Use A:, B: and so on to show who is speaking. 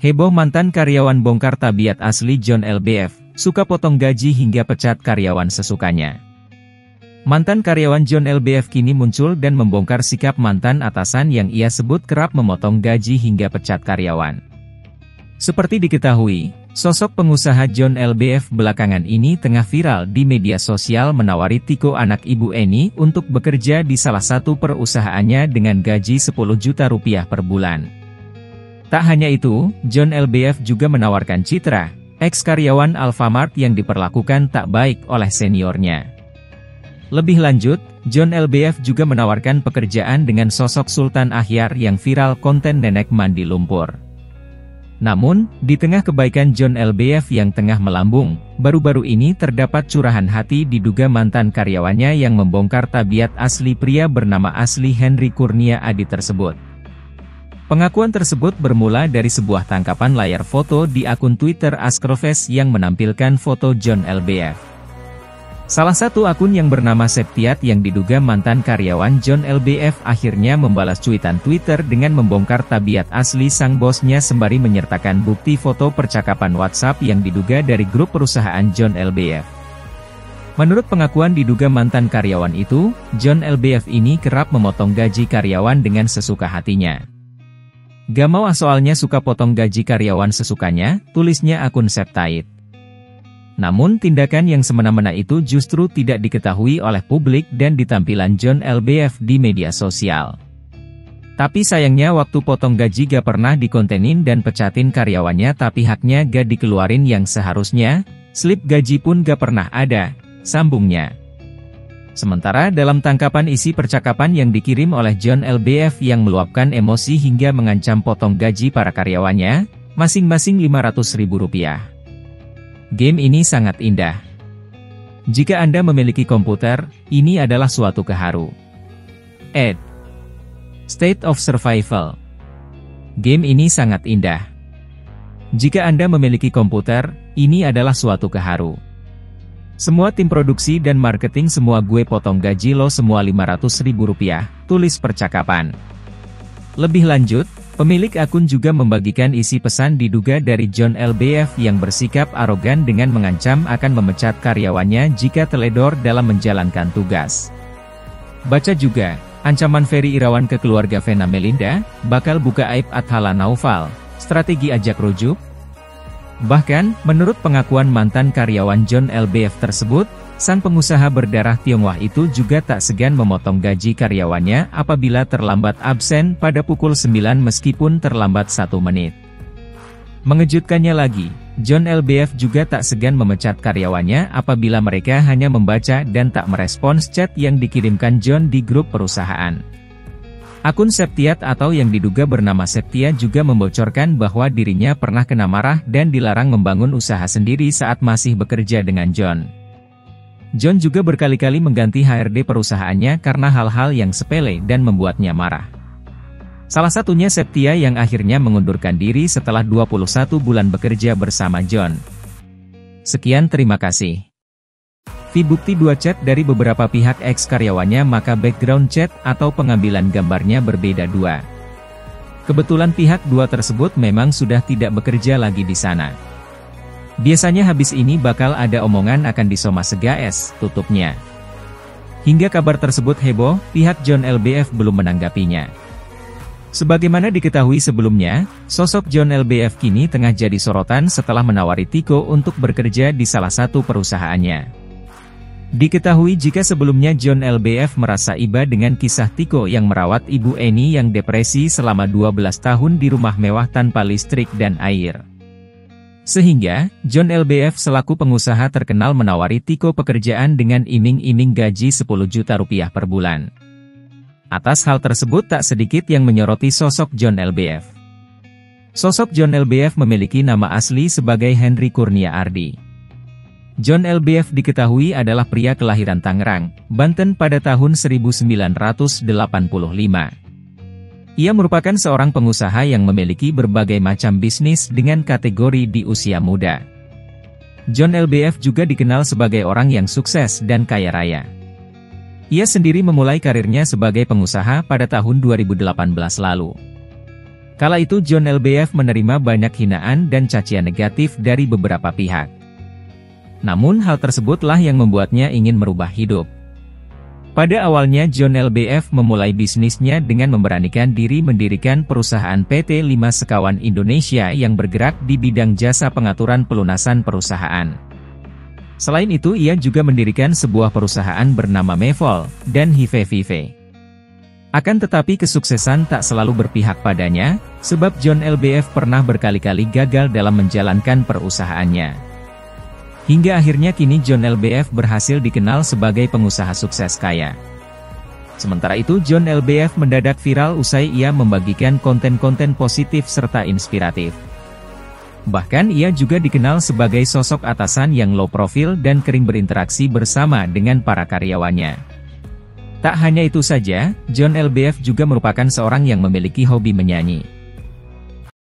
A: Heboh mantan karyawan bongkar tabiat asli John LBF, suka potong gaji hingga pecat karyawan sesukanya. Mantan karyawan John LBF kini muncul dan membongkar sikap mantan atasan yang ia sebut kerap memotong gaji hingga pecat karyawan. Seperti diketahui, sosok pengusaha John LBF belakangan ini tengah viral di media sosial menawari Tiko anak ibu Eni untuk bekerja di salah satu perusahaannya dengan gaji 10 juta rupiah per bulan. Tak hanya itu, John LBF juga menawarkan Citra, ex-karyawan Alfamart yang diperlakukan tak baik oleh seniornya. Lebih lanjut, John LBF juga menawarkan pekerjaan dengan sosok Sultan Ahyar yang viral konten nenek mandi lumpur. Namun, di tengah kebaikan John LBF yang tengah melambung, baru-baru ini terdapat curahan hati diduga mantan karyawannya yang membongkar tabiat asli pria bernama asli Henry Kurnia Adi tersebut. Pengakuan tersebut bermula dari sebuah tangkapan layar foto di akun Twitter Askrofes yang menampilkan foto John LBF. Salah satu akun yang bernama Septiat yang diduga mantan karyawan John LBF akhirnya membalas cuitan Twitter dengan membongkar tabiat asli sang bosnya sembari menyertakan bukti foto percakapan WhatsApp yang diduga dari grup perusahaan John LBF. Menurut pengakuan diduga mantan karyawan itu, John LBF ini kerap memotong gaji karyawan dengan sesuka hatinya. Gak mau ah soalnya suka potong gaji karyawan sesukanya, tulisnya akun Septait. Namun tindakan yang semena-mena itu justru tidak diketahui oleh publik dan ditampilan John LBF di media sosial. Tapi sayangnya waktu potong gaji gak pernah dikontenin dan pecatin karyawannya tapi haknya gak dikeluarin yang seharusnya, slip gaji pun gak pernah ada, sambungnya. Sementara dalam tangkapan isi percakapan yang dikirim oleh John LBF yang meluapkan emosi hingga mengancam potong gaji para karyawannya, masing-masing Rp500.000. Game ini sangat indah. Jika Anda memiliki komputer, ini adalah suatu keharu. Ed. State of Survival. Game ini sangat indah. Jika Anda memiliki komputer, ini adalah suatu keharu. Semua tim produksi dan marketing semua gue potong gaji lo semua 500 ribu rupiah, tulis percakapan. Lebih lanjut, pemilik akun juga membagikan isi pesan diduga dari John LBF yang bersikap arogan dengan mengancam akan memecat karyawannya jika teledor dalam menjalankan tugas. Baca juga, ancaman Ferry Irawan ke keluarga Vena Melinda, bakal buka aib Athala Naufal, strategi ajak rujuk, Bahkan, menurut pengakuan mantan karyawan John LBF tersebut, sang pengusaha berdarah Tionghoa itu juga tak segan memotong gaji karyawannya apabila terlambat absen pada pukul 9 meskipun terlambat satu menit. Mengejutkannya lagi, John LBF juga tak segan memecat karyawannya apabila mereka hanya membaca dan tak merespons chat yang dikirimkan John di grup perusahaan. Akun Septiat atau yang diduga bernama Septia juga membocorkan bahwa dirinya pernah kena marah dan dilarang membangun usaha sendiri saat masih bekerja dengan John. John juga berkali-kali mengganti HRD perusahaannya karena hal-hal yang sepele dan membuatnya marah. Salah satunya Septia yang akhirnya mengundurkan diri setelah 21 bulan bekerja bersama John. Sekian terima kasih. V bukti dua chat dari beberapa pihak ex karyawannya maka background chat atau pengambilan gambarnya berbeda dua. Kebetulan pihak dua tersebut memang sudah tidak bekerja lagi di sana. Biasanya habis ini bakal ada omongan akan disoma segaes, tutupnya. Hingga kabar tersebut heboh, pihak John LBF belum menanggapinya. Sebagaimana diketahui sebelumnya, sosok John LBF kini tengah jadi sorotan setelah menawari Tiko untuk bekerja di salah satu perusahaannya. Diketahui jika sebelumnya John LBF merasa iba dengan kisah Tiko yang merawat Ibu Eni yang depresi selama 12 tahun di rumah mewah tanpa listrik dan air. Sehingga, John LBF selaku pengusaha terkenal menawari Tiko pekerjaan dengan iming-iming gaji 10 juta rupiah per bulan. Atas hal tersebut tak sedikit yang menyoroti sosok John LBF. Sosok John LBF memiliki nama asli sebagai Henry Kurnia Ardi. John LBF diketahui adalah pria kelahiran Tangerang, Banten pada tahun 1985. Ia merupakan seorang pengusaha yang memiliki berbagai macam bisnis dengan kategori di usia muda. John LBF juga dikenal sebagai orang yang sukses dan kaya raya. Ia sendiri memulai karirnya sebagai pengusaha pada tahun 2018 lalu. Kala itu John LBF menerima banyak hinaan dan cacian negatif dari beberapa pihak. Namun hal tersebutlah yang membuatnya ingin merubah hidup. Pada awalnya John LBF memulai bisnisnya dengan memberanikan diri mendirikan perusahaan PT 5 Sekawan Indonesia yang bergerak di bidang jasa pengaturan pelunasan perusahaan. Selain itu ia juga mendirikan sebuah perusahaan bernama Mevol dan Hive Vive. Akan tetapi kesuksesan tak selalu berpihak padanya, sebab John LBF pernah berkali-kali gagal dalam menjalankan perusahaannya. Hingga akhirnya kini John LBF berhasil dikenal sebagai pengusaha sukses kaya. Sementara itu John LBF mendadak viral usai ia membagikan konten-konten positif serta inspiratif. Bahkan ia juga dikenal sebagai sosok atasan yang low profil dan kering berinteraksi bersama dengan para karyawannya. Tak hanya itu saja, John LBF juga merupakan seorang yang memiliki hobi menyanyi.